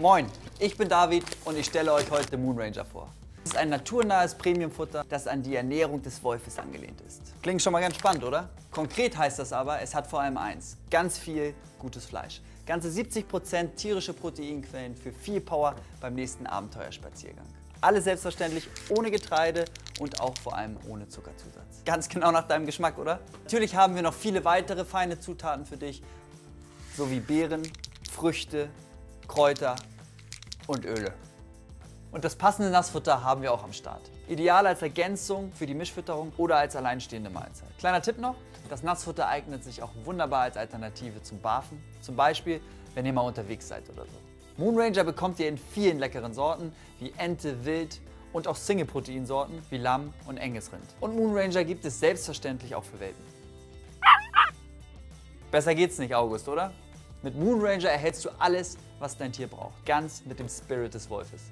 Moin, ich bin David und ich stelle euch heute Moon Ranger vor. Es ist ein naturnahes Premiumfutter, das an die Ernährung des Wolfes angelehnt ist. Klingt schon mal ganz spannend, oder? Konkret heißt das aber, es hat vor allem eins, ganz viel gutes Fleisch. Ganze 70% tierische Proteinquellen für viel Power beim nächsten Abenteuerspaziergang. Alle selbstverständlich ohne Getreide und auch vor allem ohne Zuckerzusatz. Ganz genau nach deinem Geschmack, oder? Natürlich haben wir noch viele weitere feine Zutaten für dich, sowie Beeren, Früchte, Kräuter und Öle. Und das passende Nassfutter haben wir auch am Start. Ideal als Ergänzung für die Mischfütterung oder als alleinstehende Mahlzeit. Kleiner Tipp noch, das Nassfutter eignet sich auch wunderbar als Alternative zum Barfen. Zum Beispiel, wenn ihr mal unterwegs seid oder so. Moon Ranger bekommt ihr in vielen leckeren Sorten wie Ente, Wild und auch Single-Proteinsorten wie Lamm und Engelsrind. Und Moon Ranger gibt es selbstverständlich auch für Welpen. Besser geht's nicht, August, oder? Mit Moon Ranger erhältst du alles, was dein Tier braucht. Ganz mit dem Spirit des Wolfes.